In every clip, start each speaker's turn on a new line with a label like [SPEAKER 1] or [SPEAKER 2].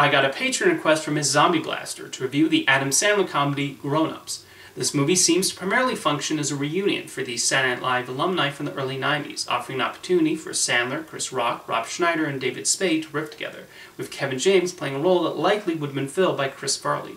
[SPEAKER 1] I got a Patreon request from Miss Zombie Blaster to review the Adam Sandler comedy Grown Ups. This movie seems to primarily function as a reunion for the Saturday Night Live alumni from the early 90s, offering an opportunity for Sandler, Chris Rock, Rob Schneider, and David Spade to riff together, with Kevin James playing a role that likely would have been filled by Chris Farley.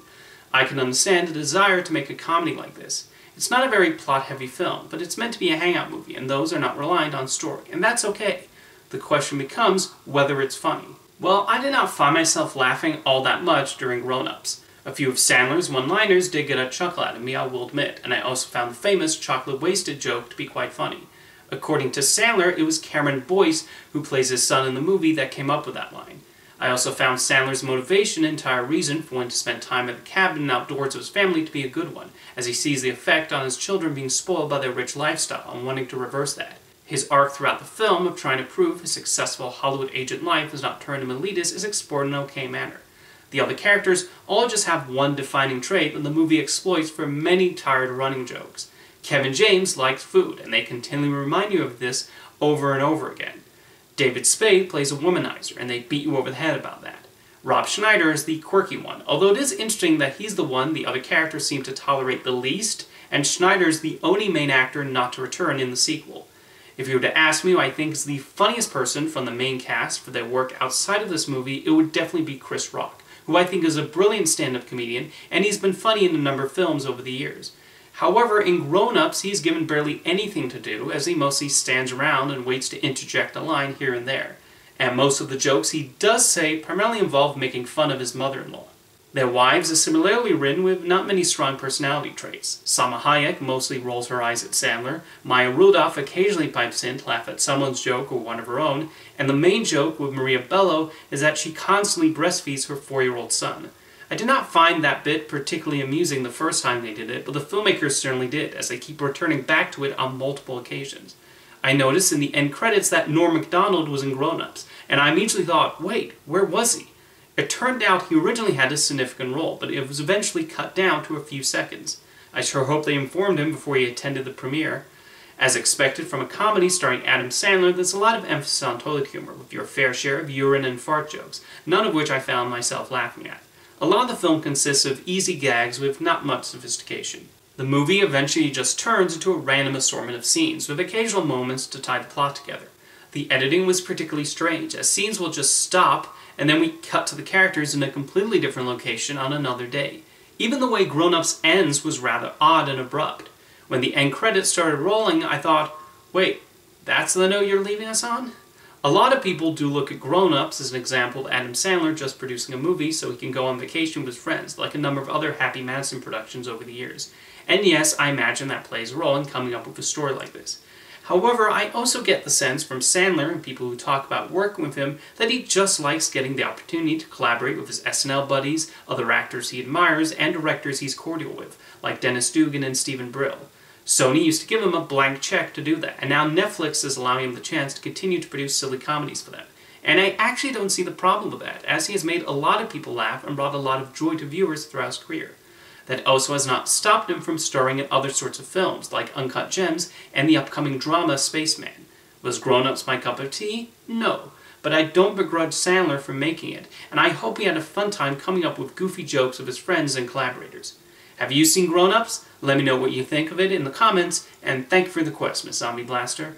[SPEAKER 1] I can understand the desire to make a comedy like this. It's not a very plot-heavy film, but it's meant to be a hangout movie, and those are not reliant on story, and that's okay. The question becomes whether it's funny. Well, I did not find myself laughing all that much during Grown Ups. A few of Sandler's one-liners did get a chuckle out of me, I will admit, and I also found the famous chocolate wasted joke to be quite funny. According to Sandler, it was Cameron Boyce, who plays his son in the movie, that came up with that line. I also found Sandler's motivation and entire reason for wanting to spend time at the cabin and outdoors with his family to be a good one, as he sees the effect on his children being spoiled by their rich lifestyle and wanting to reverse that. His arc throughout the film of trying to prove his successful Hollywood agent life has not turned him elitist is explored in an okay manner. The other characters all just have one defining trait that the movie exploits for many tired running jokes. Kevin James likes food, and they continually remind you of this over and over again. David Spade plays a womanizer, and they beat you over the head about that. Rob Schneider is the quirky one, although it is interesting that he's the one the other characters seem to tolerate the least, and Schneider's the only main actor not to return in the sequel. If you were to ask me who I think is the funniest person from the main cast for their work outside of this movie, it would definitely be Chris Rock who I think is a brilliant stand-up comedian, and he's been funny in a number of films over the years. However, in Grown Ups, he's given barely anything to do, as he mostly stands around and waits to interject a line here and there. And most of the jokes he does say primarily involve making fun of his mother-in-law. Their wives are similarly written with not many strong personality traits. Salma Hayek mostly rolls her eyes at Sandler, Maya Rudolph occasionally pipes in to laugh at someone's joke or one of her own, and the main joke with Maria Bello is that she constantly breastfeeds her four-year-old son. I did not find that bit particularly amusing the first time they did it, but the filmmakers certainly did, as they keep returning back to it on multiple occasions. I noticed in the end credits that Norm Macdonald was in Grown Ups, and I immediately thought, wait, where was he? It turned out he originally had a significant role, but it was eventually cut down to a few seconds. I sure hope they informed him before he attended the premiere. As expected from a comedy starring Adam Sandler, there's a lot of emphasis on toilet humor, with your fair share of urine and fart jokes, none of which I found myself laughing at. A lot of the film consists of easy gags with not much sophistication. The movie eventually just turns into a random assortment of scenes, with occasional moments to tie the plot together. The editing was particularly strange, as scenes will just stop and then we cut to the characters in a completely different location on another day. Even the way Grown Ups ends was rather odd and abrupt. When the end credits started rolling, I thought, wait, that's the note you're leaving us on? A lot of people do look at Grown Ups as an example of Adam Sandler just producing a movie so he can go on vacation with friends, like a number of other Happy Madison productions over the years. And yes, I imagine that plays a role in coming up with a story like this. However, I also get the sense from Sandler and people who talk about working with him that he just likes getting the opportunity to collaborate with his SNL buddies, other actors he admires, and directors he's cordial with, like Dennis Dugan and Steven Brill. Sony used to give him a blank check to do that, and now Netflix is allowing him the chance to continue to produce silly comedies for them. And I actually don't see the problem with that, as he has made a lot of people laugh and brought a lot of joy to viewers throughout his career. That also has not stopped him from starring in other sorts of films, like Uncut Gems and the upcoming drama Spaceman. Was Grown Ups my cup of tea? No. But I don't begrudge Sandler for making it, and I hope he had a fun time coming up with goofy jokes of his friends and collaborators. Have you seen Grown Ups? Let me know what you think of it in the comments, and thank you for the quest, Miss Zombie Blaster.